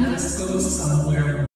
Let's go somewhere.